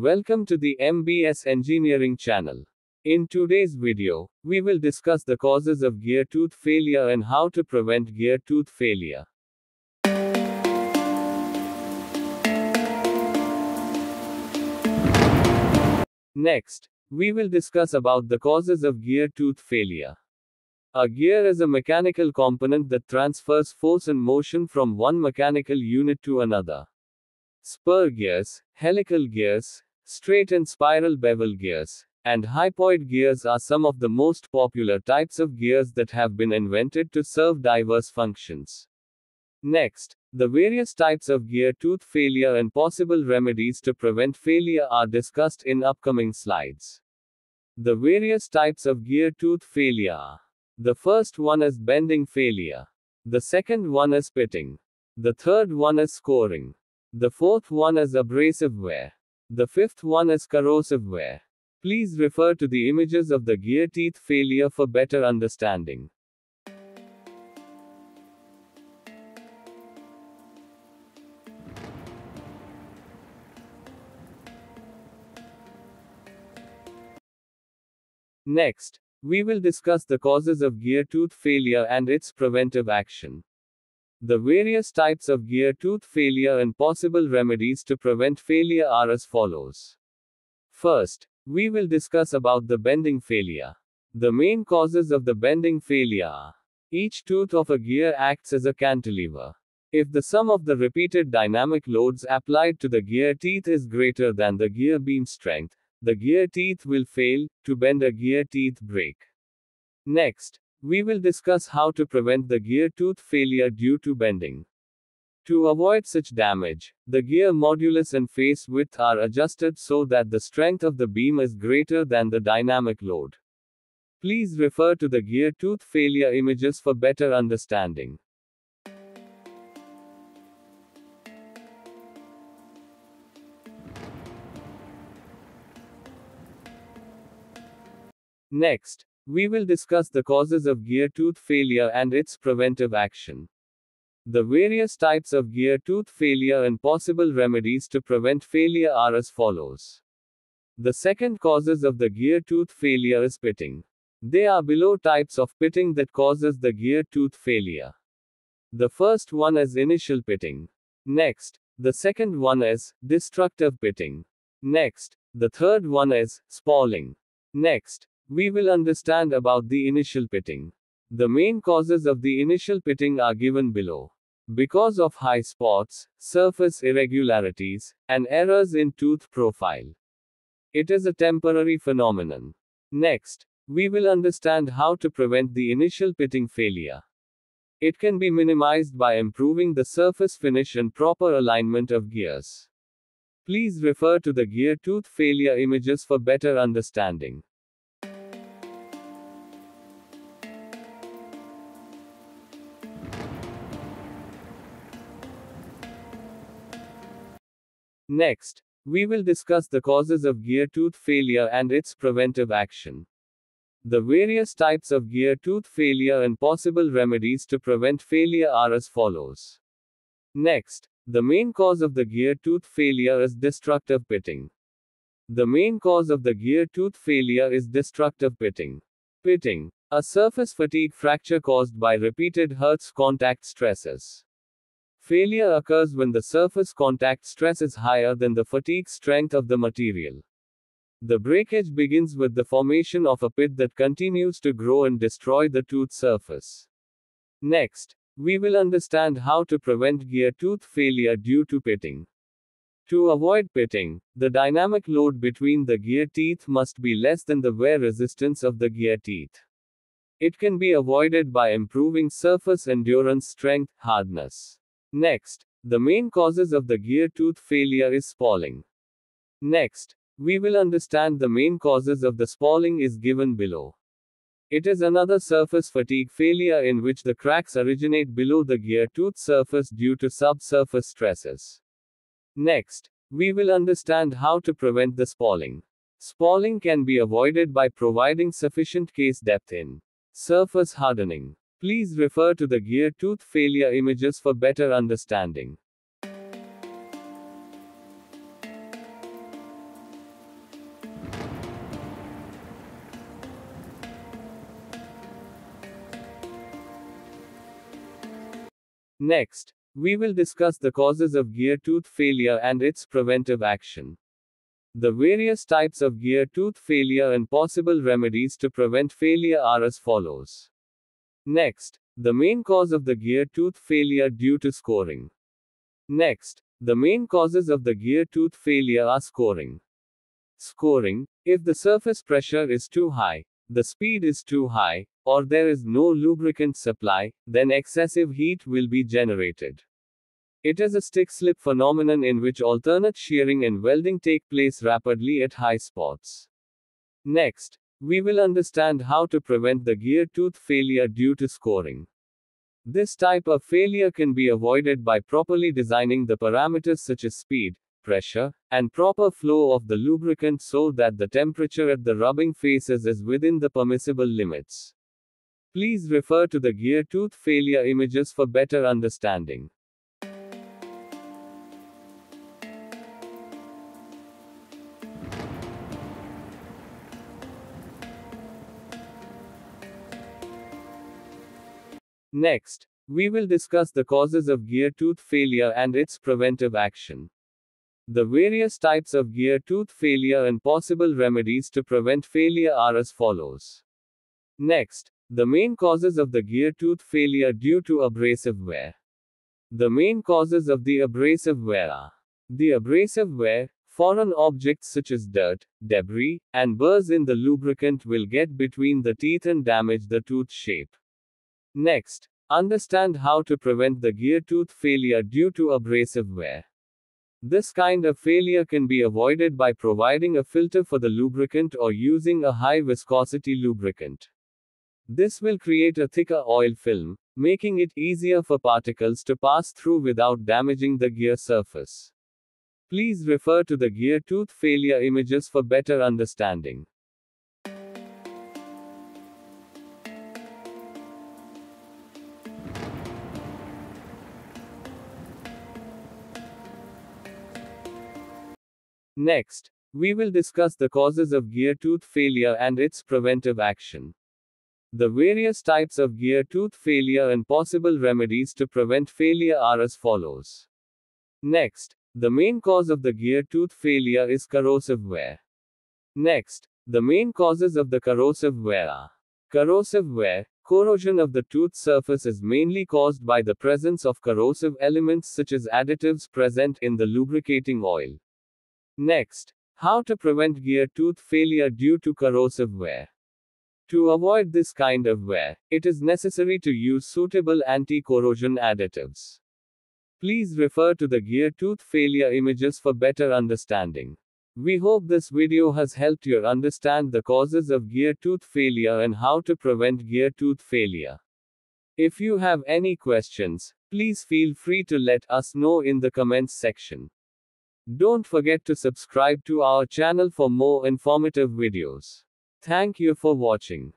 Welcome to the MBS Engineering channel. In today's video, we will discuss the causes of gear tooth failure and how to prevent gear tooth failure. Next, we will discuss about the causes of gear tooth failure. A gear is a mechanical component that transfers force and motion from one mechanical unit to another. Spur gears, helical gears, straight and spiral bevel gears, and hypoid gears are some of the most popular types of gears that have been invented to serve diverse functions. Next, the various types of gear tooth failure and possible remedies to prevent failure are discussed in upcoming slides. The various types of gear tooth failure the first one is bending failure, the second one is pitting, the third one is scoring, the fourth one is abrasive wear, the fifth one is corrosive wear. Please refer to the images of the gear teeth failure for better understanding. Next, we will discuss the causes of gear tooth failure and its preventive action. The various types of gear tooth failure and possible remedies to prevent failure are as follows. First, we will discuss about the bending failure. The main causes of the bending failure are each tooth of a gear acts as a cantilever. If the sum of the repeated dynamic loads applied to the gear teeth is greater than the gear beam strength, the gear teeth will fail, to bend a gear teeth break. Next, we will discuss how to prevent the gear tooth failure due to bending. To avoid such damage, the gear modulus and face width are adjusted so that the strength of the beam is greater than the dynamic load. Please refer to the gear tooth failure images for better understanding. Next, we will discuss the causes of gear tooth failure and its preventive action. The various types of gear tooth failure and possible remedies to prevent failure are as follows. The second causes of the gear tooth failure is pitting. There are below types of pitting that causes the gear tooth failure. The first one is initial pitting. Next, the second one is destructive pitting. Next, the third one is spalling. Next, we will understand about the initial pitting. The main causes of the initial pitting are given below. Because of high spots, surface irregularities, and errors in tooth profile. It is a temporary phenomenon. Next, we will understand how to prevent the initial pitting failure. It can be minimized by improving the surface finish and proper alignment of gears. Please refer to the gear tooth failure images for better understanding. Next, we will discuss the causes of gear tooth failure and its preventive action. The various types of gear tooth failure and possible remedies to prevent failure are as follows. Next, the main cause of the gear tooth failure is destructive pitting. The main cause of the gear tooth failure is destructive pitting. Pitting, a surface fatigue fracture caused by repeated Hertz contact stresses. Failure occurs when the surface contact stress is higher than the fatigue strength of the material. The breakage begins with the formation of a pit that continues to grow and destroy the tooth surface. Next, we will understand how to prevent gear tooth failure due to pitting. To avoid pitting, the dynamic load between the gear teeth must be less than the wear resistance of the gear teeth. It can be avoided by improving surface endurance strength, hardness. Next, the main causes of the gear tooth failure is spalling. Next, we will understand the main causes of the spalling is given below. It is another surface fatigue failure in which the cracks originate below the gear tooth surface due to subsurface stresses. Next, we will understand how to prevent the spalling. Spalling can be avoided by providing sufficient case depth in surface hardening. Please refer to the gear tooth failure images for better understanding. Next, we will discuss the causes of gear tooth failure and its preventive action. The various types of gear tooth failure and possible remedies to prevent failure are as follows. Next, the main cause of the gear tooth failure due to scoring. Next, the main causes of the gear tooth failure are scoring. Scoring, if the surface pressure is too high, the speed is too high, or there is no lubricant supply, then excessive heat will be generated. It is a stick slip phenomenon in which alternate shearing and welding take place rapidly at high spots. Next, we will understand how to prevent the gear tooth failure due to scoring. This type of failure can be avoided by properly designing the parameters such as speed, pressure, and proper flow of the lubricant so that the temperature at the rubbing faces is within the permissible limits. Please refer to the gear tooth failure images for better understanding. Next, we will discuss the causes of gear tooth failure and its preventive action. The various types of gear tooth failure and possible remedies to prevent failure are as follows. Next, the main causes of the gear tooth failure due to abrasive wear. The main causes of the abrasive wear are the abrasive wear, foreign objects such as dirt, debris, and burrs in the lubricant will get between the teeth and damage the tooth shape. Next, understand how to prevent the gear tooth failure due to abrasive wear. This kind of failure can be avoided by providing a filter for the lubricant or using a high viscosity lubricant. This will create a thicker oil film, making it easier for particles to pass through without damaging the gear surface. Please refer to the gear tooth failure images for better understanding. Next, we will discuss the causes of gear tooth failure and its preventive action. The various types of gear tooth failure and possible remedies to prevent failure are as follows. Next, the main cause of the gear tooth failure is corrosive wear. Next, the main causes of the corrosive wear are corrosive wear. Corrosion of the tooth surface is mainly caused by the presence of corrosive elements such as additives present in the lubricating oil. Next, how to prevent gear tooth failure due to corrosive wear. To avoid this kind of wear, it is necessary to use suitable anti-corrosion additives. Please refer to the gear tooth failure images for better understanding. We hope this video has helped you understand the causes of gear tooth failure and how to prevent gear tooth failure. If you have any questions, please feel free to let us know in the comments section. Don't forget to subscribe to our channel for more informative videos. Thank you for watching.